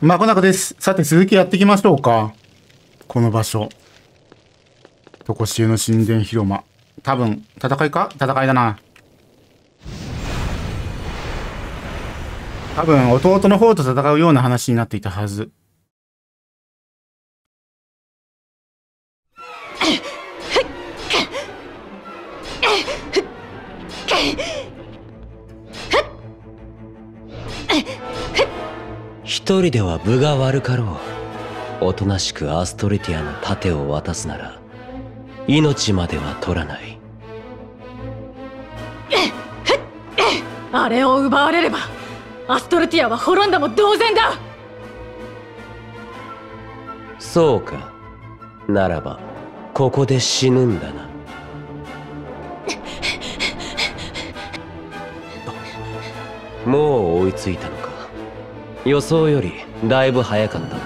まこなこです。さて、続きやっていきましょうか。この場所。とこしえの神殿広間。多分、戦いか？戦いだな。多分、弟の方と戦うような話になっていたはず。一人では分が悪かろう。おとなしくアストレティアの盾を渡すなら命までは取らない。あれを奪われればアストルティアは滅んだも同然だ。そうか。ならばここで死ぬんだな。もう追いついたのか予想よりだいぶ早かった。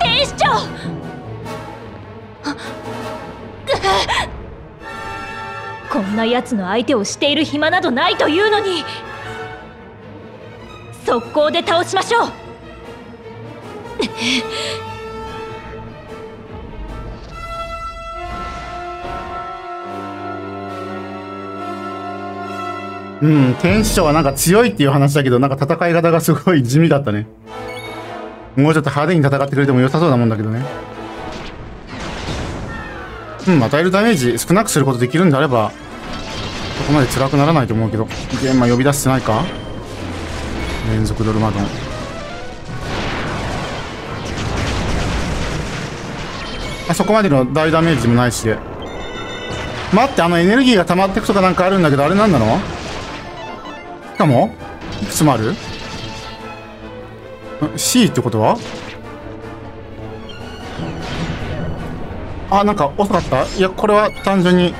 天使長こんな奴の相手をしている暇などないというのに速攻で倒しましょううん、天使長はなんか強いっていう話だけど、なんか戦い方がすごい地味だったね。もうちょっと派手に戦ってくれても良さそうなもんだけどね。うん、与えるダメージ少なくすることできるんであれば、そこまで辛くならないと思うけど。ゲーム呼び出してないか？連続ドルマドン。あそこまでの大ダメージもないしで。待って、あのエネルギーが溜まってくとかなんかあるんだけど、あれなんなの？かもいくつもある ?C ってことは？あ、なんか遅かった？いや、これは単純に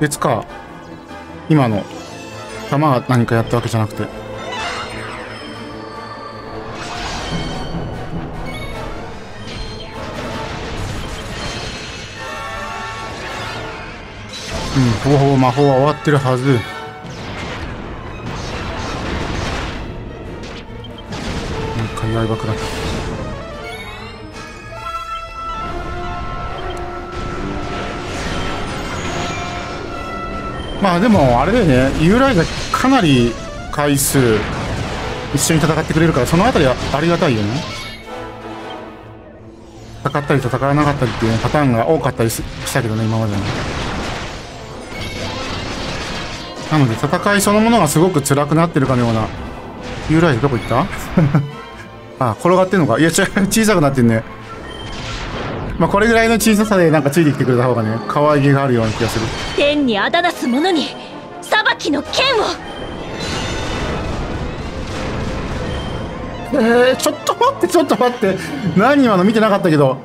別か。今の弾が何かやったわけじゃなくて。うん、ほぼほぼ魔法は終わってるはず。まあでもあれだよね、ユーライがかなり回数一緒に戦ってくれるから、そのあたりはありがたいよね。戦ったり戦わなかったりっていうパターンが多かったりしたけどね、今までね。なので戦いそのものがすごく辛くなってるかのような。ユーライどこ行った？あ、転がってんのか？いや、ちょ 小さくなってんね。まあこれぐらいの小ささでなんかついてきてくれた方がね、可愛げがあるような気がする。天にあだなす者に裁きの剣をえー、ちょっと待って、ちょっと待って。何今の見てなかったけど。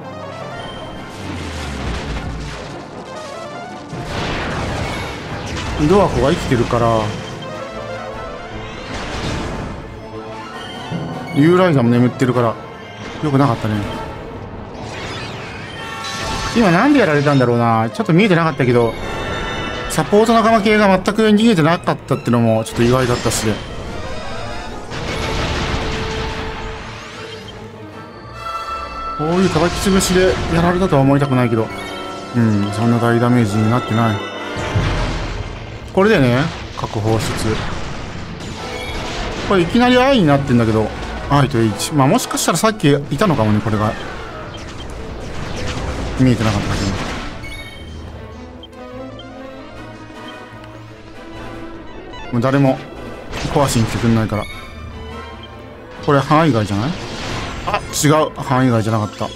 ドアコが生きてるから。ユーライザも眠ってるから、よくなかったね。今なんでやられたんだろうな。ちょっと見えてなかったけど、サポート仲間系が全く逃げてなかったってのもちょっと意外だったしで。こういう叩き潰しでやられたとは思いたくないけど、うん、そんな大ダメージになってない。これでね、確放出。これいきなり愛になってんだけど、愛と H。まあもしかしたらさっきいたのかもね、これが。見えてなかったけど。もう誰も壊しに来てくんないから。これ範囲外じゃない？あ違う範囲外じゃなかっただ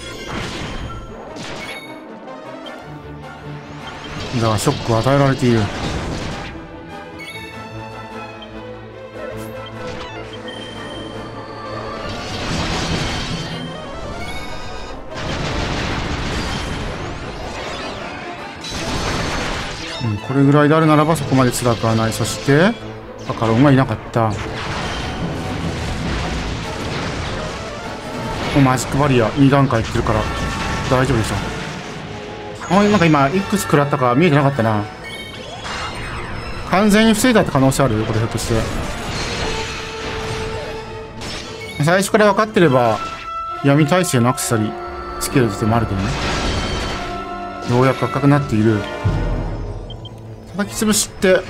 からショックを与えられているこれぐらいであるならばそこまで辛くはない。そしてカカロンがいなかった。おマジックバリア2段階いってるから大丈夫でしょ。あなんか今いくつ食らったか見えてなかったな。完全に防いだって可能性あるこれひょっとして。最初から分かってれば闇耐性のアクセサリーつけるってもあるけどね。ようやく赤くなっている。叩き潰しって。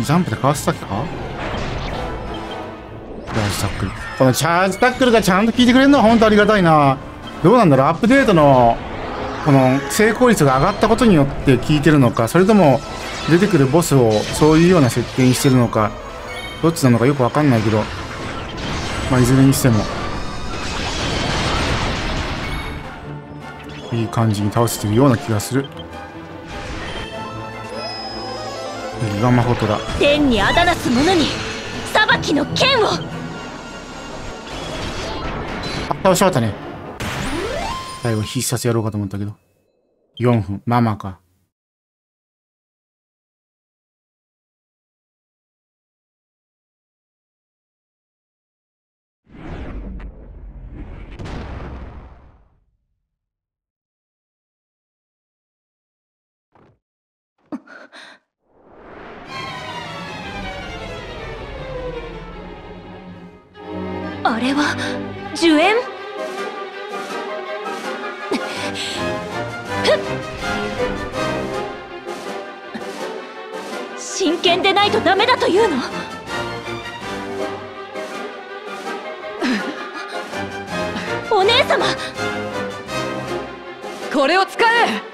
ジャンプでかわすだけか？チャージタックル。このチャージタックルがちゃんと効いてくれるのは本当ありがたいな。どうなんだろう？アップデートのこの成功率が上がったことによって効いてるのか？それとも出てくるボスをそういうような設定にしてるのか？どっちなのかよくわかんないけど。まあいずれにしても。いい感じに倒してるような気がする。ギガマホトラ天にあだなす者に裁きの剣を。あ倒し終わったね。最後必殺やろうかと思ったけど。4分。まあまあかあれは呪怨真剣でないとダメだというの？お姉様！これを使え！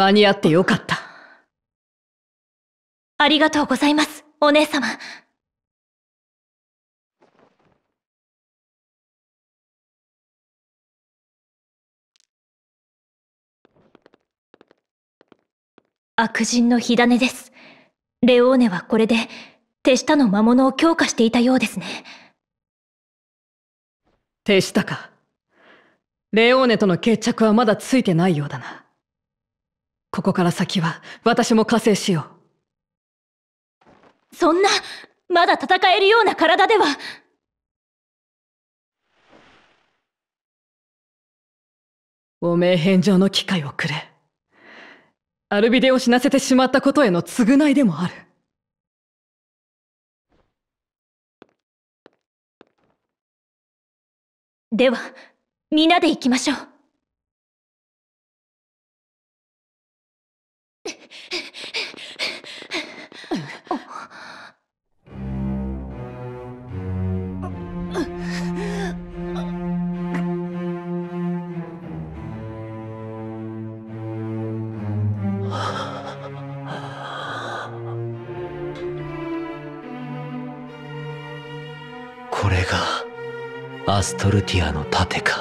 間に合ってよかった。ありがとうございますお姉様。悪人の火種です。レオーネはこれで手下の魔物を強化していたようですね。手下か。レオーネとの決着はまだついてないようだなここから先は私も加勢しよそんなまだ戦えるような体では。うおめえ返上の機会をくれ。アルビデを死なせてしまったことへの償いでもある。では皆で行きましょうアストルティアの盾か。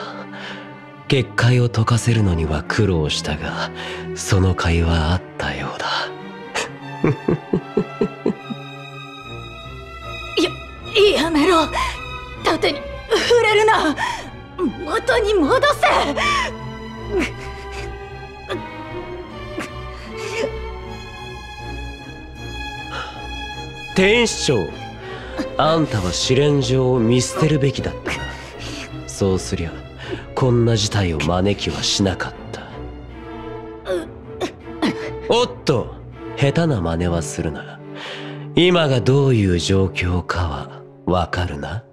結界を解かせるのには苦労したがその甲斐はあったようだ。ややめろ。盾に触れるな。元に戻せ。天使長あんたは試練場を見捨てるべきだった。なそうすりゃこんな事態を招きはしなかった。おっと下手な真似はするな。今がどういう状況かはわかるな。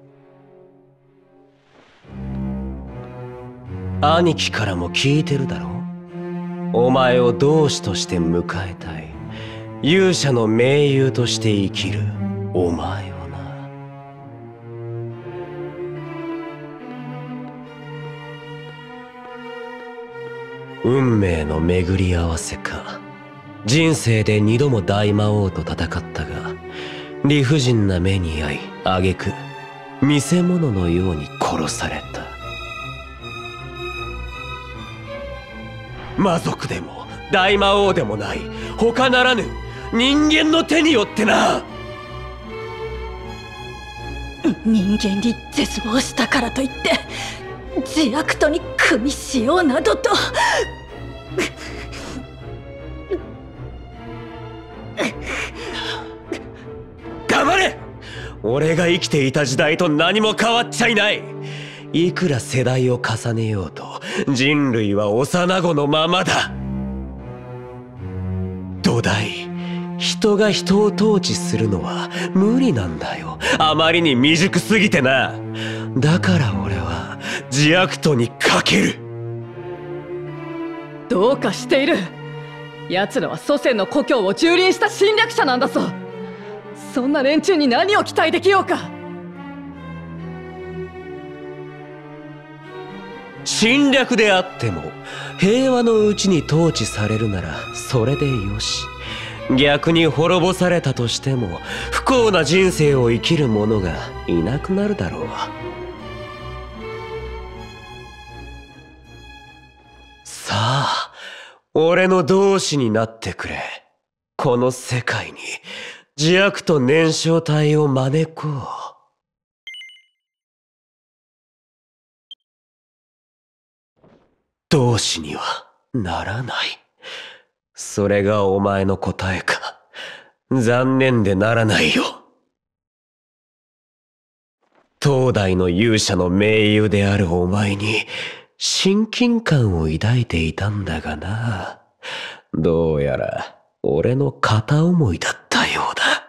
兄貴からも聞いてるだろお前を同志として迎えたい。勇者の盟友として生きるお前を。運命の巡り合わせか。人生で二度も大魔王と戦ったが理不尽な目に遭い挙句見せ物のように殺された。魔族でも大魔王でもない他ならぬ人間の手によってな。人間に絶望したからといって自悪とに組みしようなどと。黙れ。俺が生きていた時代と何も変わっちゃいない。いくら世代を重ねようと人類は幼子のままだ。土台人が人を統治するのは無理なんだよ。あまりに未熟すぎてな。だから俺は自悪とにかける。どうかしている。奴らは祖先の故郷を蹂躙した侵略者なんだぞ。そんな連中に何を期待できようか。侵略であっても平和のうちに統治されるならそれでよし。逆に滅ぼされたとしても不幸な人生を生きる者がいなくなるだろう俺の同志になってくれこの世界に自悪と燃焼体を招こう同志にはならない。それがお前の答えか。残念でならないよ。東大の勇者の盟友であるお前に親近感を抱いていたんだがな。どうやら俺の片思いだったようだ。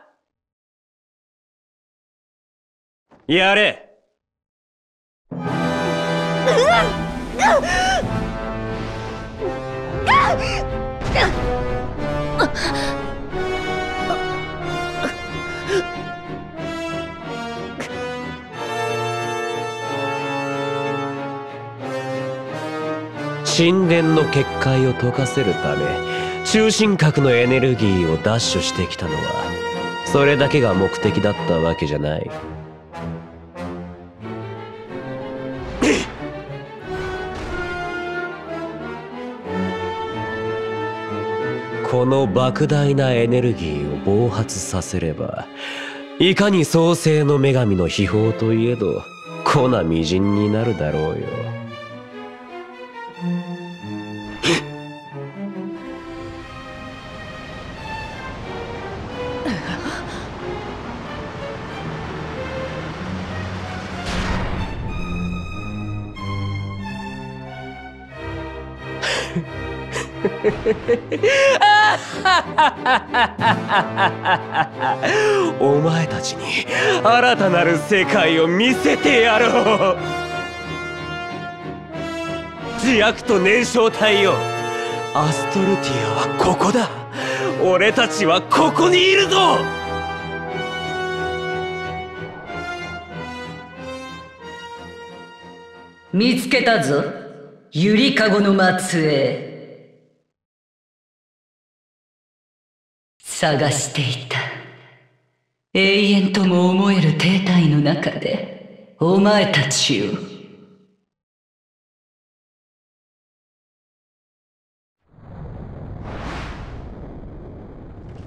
やれ神殿の結界を溶かせるため中心核のエネルギーを奪取してきたのはそれだけが目的だったわけじゃない。この莫大なエネルギーを暴発させればいかに創世の女神の秘宝といえど粉みじんになるだろうよお前たちに新たなる世界を見せてやろう。自悪と燃焼体よ。アストルティアはここだ。俺たちはここにいるぞ。見つけたぞ。ゆりかごの末裔。探していた。永遠とも思える停滞の中でお前たちを。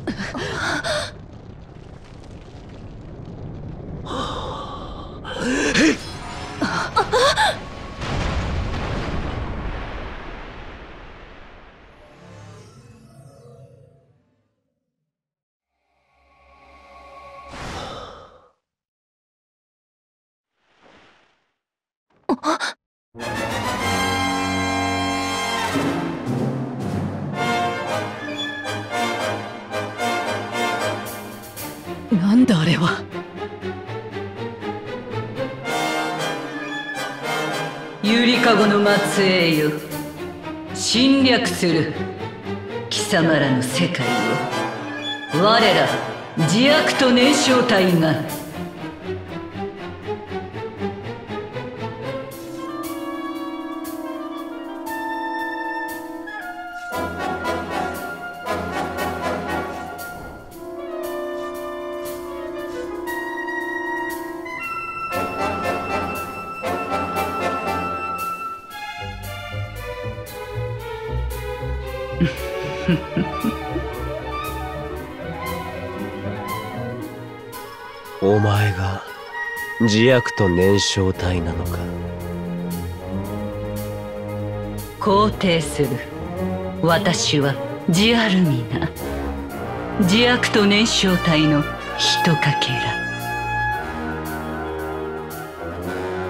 末よ。侵略する。貴様らの世界を我ら自悪と燃焼隊が。自悪と燃焼体なのか。肯定する。私はジアルミナ自悪と燃焼体のひとかけ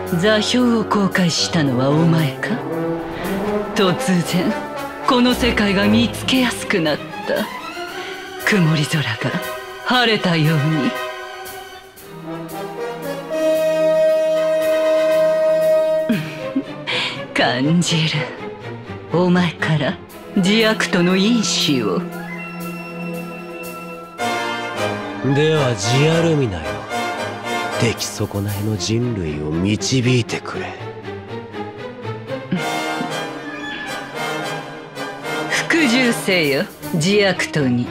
ら。座標を公開したのはお前か？突然この世界が見つけやすくなった。曇り空が晴れたように。感じる。お前から自悪との因子を。ではジアルミナよ。出来損ないの人類を導いてくれ。服従せよ自悪とに。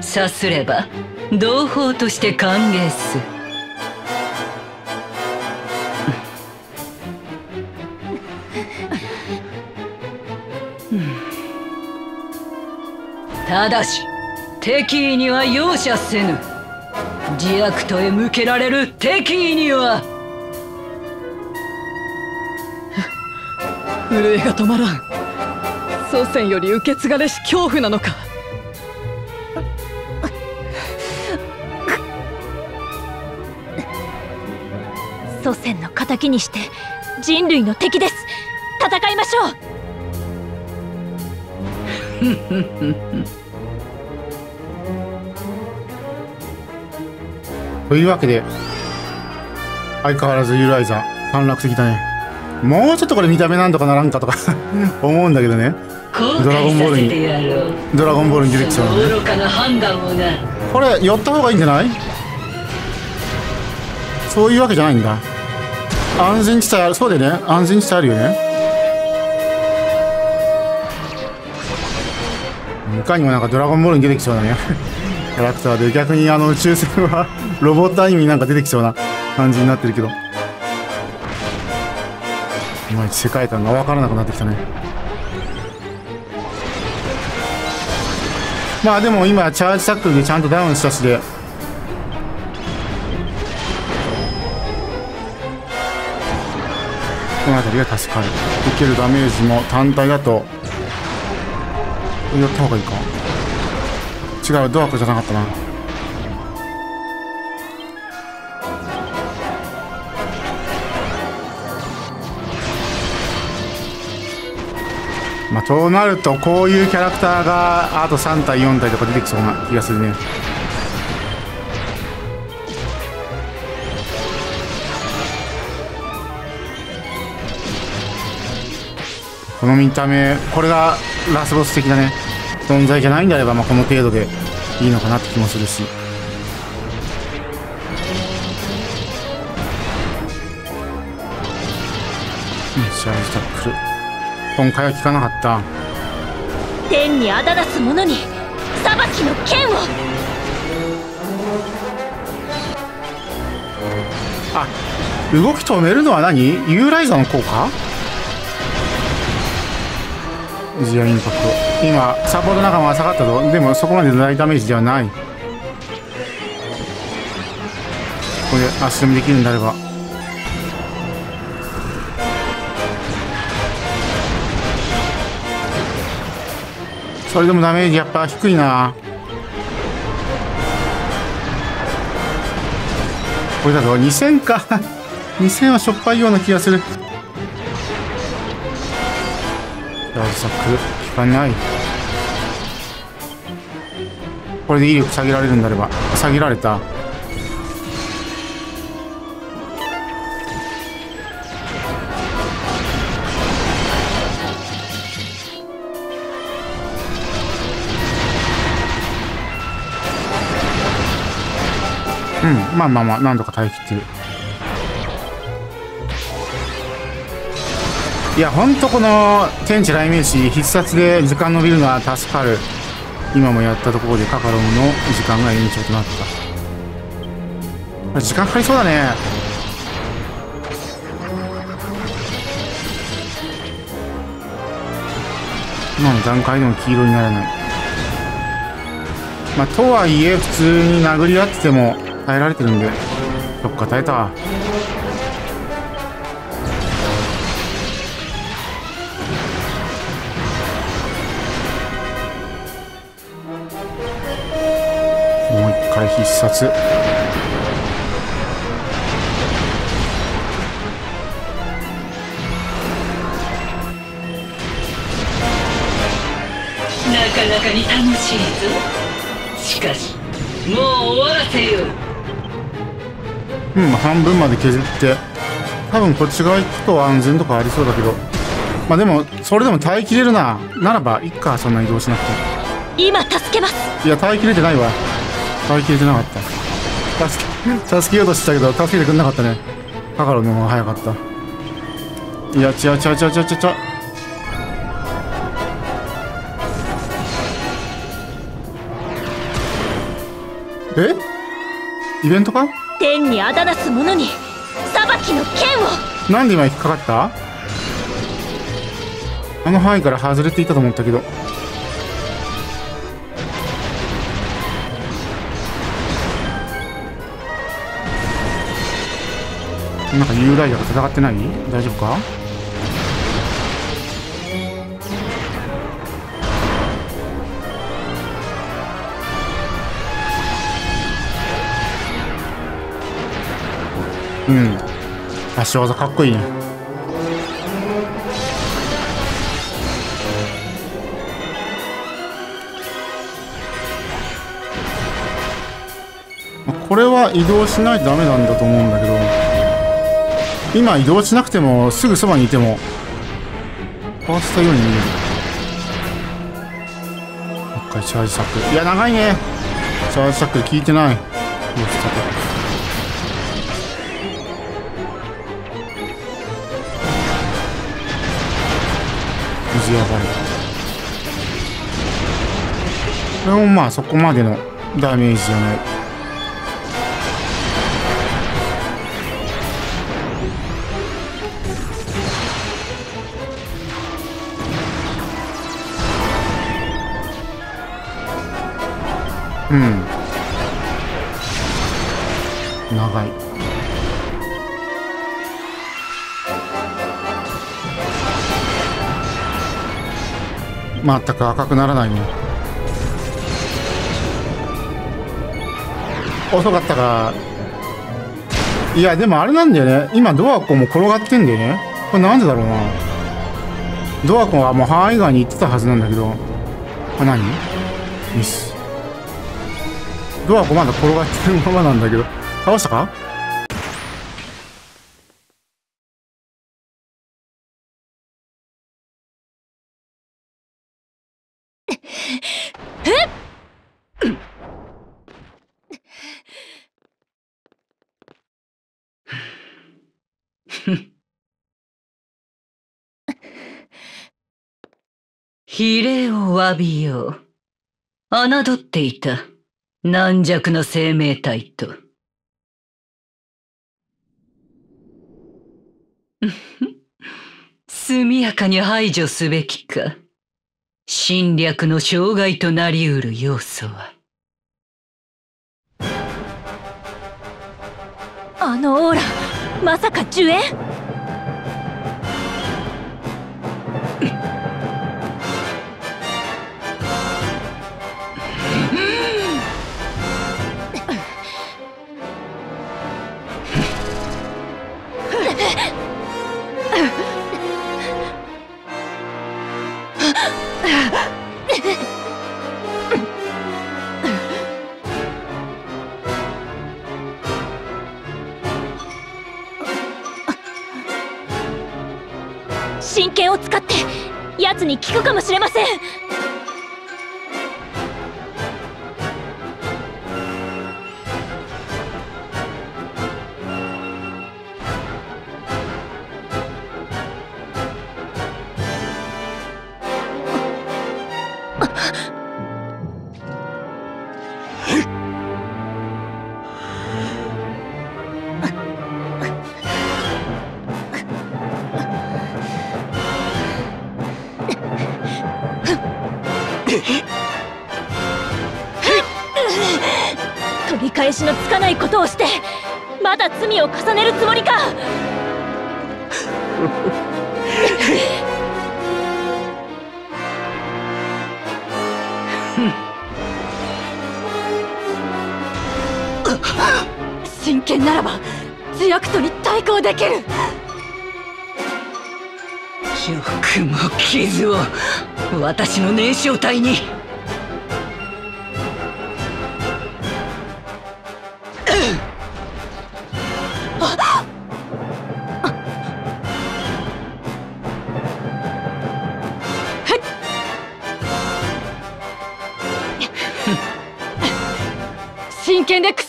さすれば同胞として歓迎すただし敵意には容赦せぬ。自悪とへ向けられる敵意には。震えが止まらん。祖先より受け継がれし恐怖なのか。祖先の敵にして人類の敵です。戦いましょう というわけで相変わらずユーライザー短絡的だね。もうちょっとこれ見た目なんとかならんかとか 思うんだけどね。後ドラゴンボールにドラゴンボールに出てきそうなね。愚かな判断をな。これ寄った方がいいんじゃない？そういうわけじゃないんだ。安全地帯あるそうでね。安全地帯あるよねかにもなんかドラゴンボールに出てきそうなね。キャラクターで逆にあの宇宙船は ロボットアニメになんか出てきそうな感じになってるけど。いまいち世界観が分からなくなってきたね。まあでも今チャージタックルでちゃんとダウンしたしで。この辺りが助かる。受けるダメージも単体だとやった方がいいか違うドアクじゃなかったなまあとなるとこういうキャラクターがあと3体4体とか出てきそうな気がするねこの見た目これがラスボス的なね存在じゃないんであれば、まあ、この程度でいいのかなって気もするし。うんシャージタックル。今回は効かなかった。天にあだなす者に裁きの剣を。あ動き止めるのは何？ユーライザーの効果？ジアインパクト。今サポート仲間が下がったぞ。でもそこまで大ダメージではない。これで足止めできるんであれば。それでもダメージやっぱ低いな。これだぞ。2000か。2000はしょっぱいような気がする。ラジサック効かない。これで威力下げられるんであれば下げられた。うんまあまあまあ何とか耐えきってる。いやほんとこの天地雷鳴士必殺で時間伸びるのは助かる。今もやったところでカカロンの時間が延長となった。時間かかりそうだね。今の段階でも黄色にならない。まあとはいえ普通に殴り合ってても耐えられてるんでそっか耐えた回必殺。なかなかに楽しいぞ。しかしもう終わらせよう。うん半分まで削って。多分こっち側行くと安全とかありそうだけど。まあでもそれでも耐えきれるな。ならばいっかそんな移動しなくて。今助けます。いや耐えきれてないわ耐えきれてなかった。助け助けようとしたけど助けてくんなかったね。カカロの方が早かった。いや違う違う違う違う違う違う。え？イベントか？天にあだなす者に裁きの剣を。なんで今引っかかった？あの範囲から外れていたと思ったけどなんかユーライアが戦ってない？大丈夫か？うん。足技かっこいいね。これは移動しないとダメなんだと思うんだけど。今移動しなくてもすぐそばにいてもかわしたように見える。もう一回チャージサック。いや長いね。チャージサック効いてない。どうしたと水やばい。これもまあそこまでのダメージじゃない。うん。長い。全く赤くならないね遅かったかいやでもあれなんだよね。今ドアコンも転がってんだよね。これなんでだろうな。ドアコンはもう範囲外に行ってたはずなんだけど。これ何？ミス。ドアコンまだ転がってるままなんだけど倒したか？比例 を詫びよう。侮っていた。軟弱な生命体と。速やかに排除すべきか。侵略の障害となりうる要素は。あのオーラまさか呪怨を使って奴に効くかもしれません。しのつかないことをしてまだ罪を重ねるつもりか。真剣ならばジアクトに対抗できる。よくも傷を私の燃焼体に。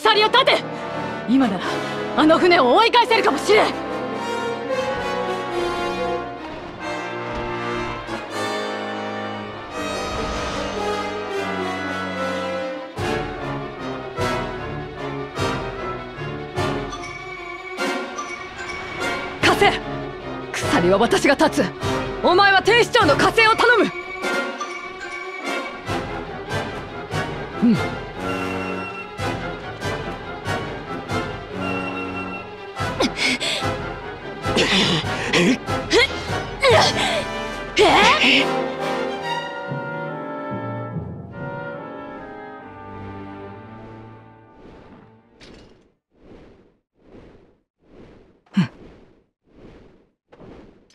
鎖を立て。今ならあの船を追い返せるかもしれん。貸せ。鎖は私が立つ。お前は天使長の加勢を頼む。うん。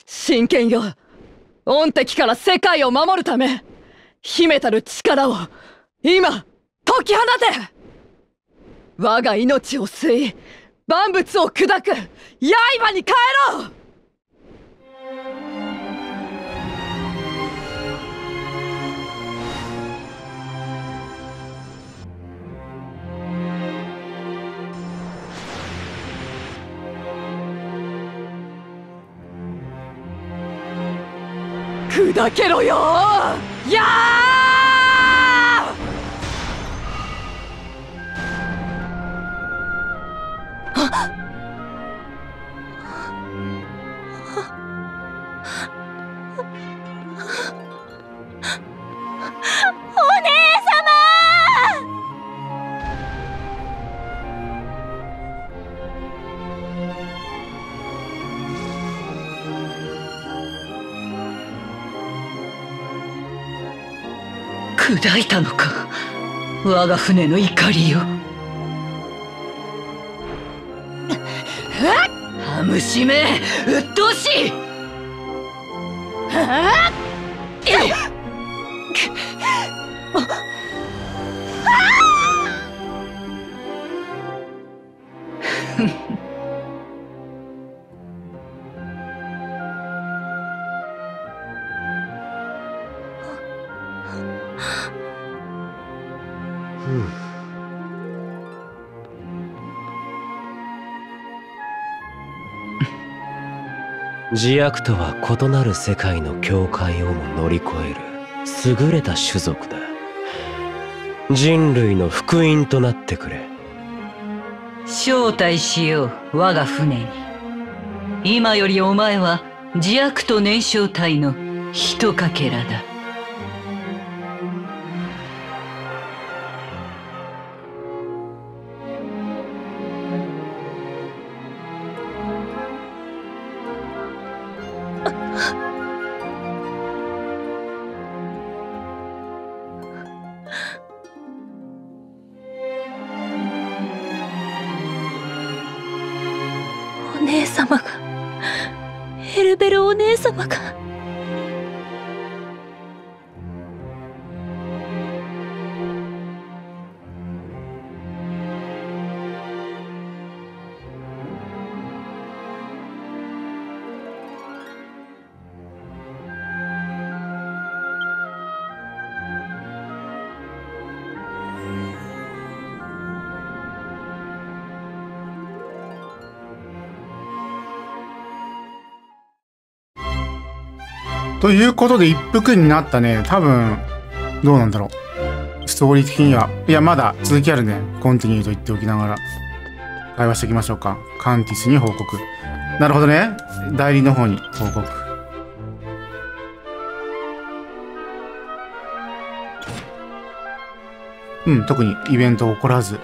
真剣よ。御敵から世界を守るため秘めたる力を今解き放て！我が命を吸い万物を砕く刃に変えろ！砕けろよ！やあ！砕いたのか？我が船の怒りを？ハムシめ！鬱陶しい！自悪とは異なる世界の境界をも乗り越える優れた種族だ。人類の福音となってくれ。招待しよう我が船に。今よりお前は自悪と燃焼体のひとかけらだ。ということで一服になったね。多分どうなんだろう。ストーリー的には。いやまだ続きあるね。コンティニューと言っておきながら。会話していきましょうか。カンティスに報告。なるほどね。代理の方に報告。うん特にイベント起こらず。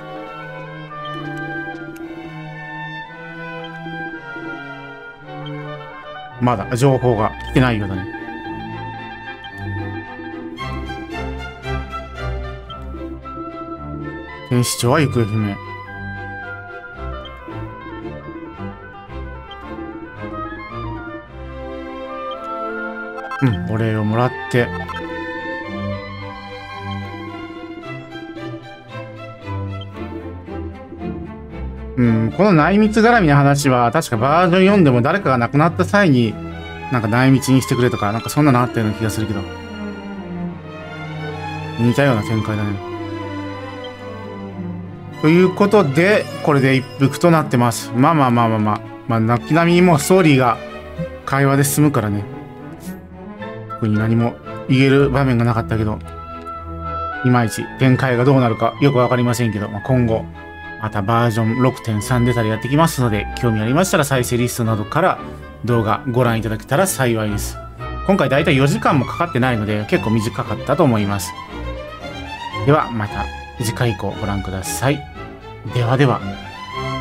まだ情報が来てないようだね。天使長は行方不明。うん、お礼をもらって。うん、この内密絡みの話は、確かバージョン読んでも誰かが亡くなった際に、なんか内密にしてくれとか、なんかそんなのあったような気がするけど。似たような展開だね。ということで、これで一服となってます。まあまあまあまあまあ。まあ、泣き並みにもストーリーが会話で進むからね。特に何も言える場面がなかったけど、いまいち展開がどうなるかよくわかりませんけど、まあ、今後、またバージョン6.3出たりやってきますので、興味ありましたら再生リストなどから動画ご覧いただけたら幸いです。今回だいたい4時間もかかってないので、結構短かったと思います。ではまた次回以降ご覧ください。ではでは。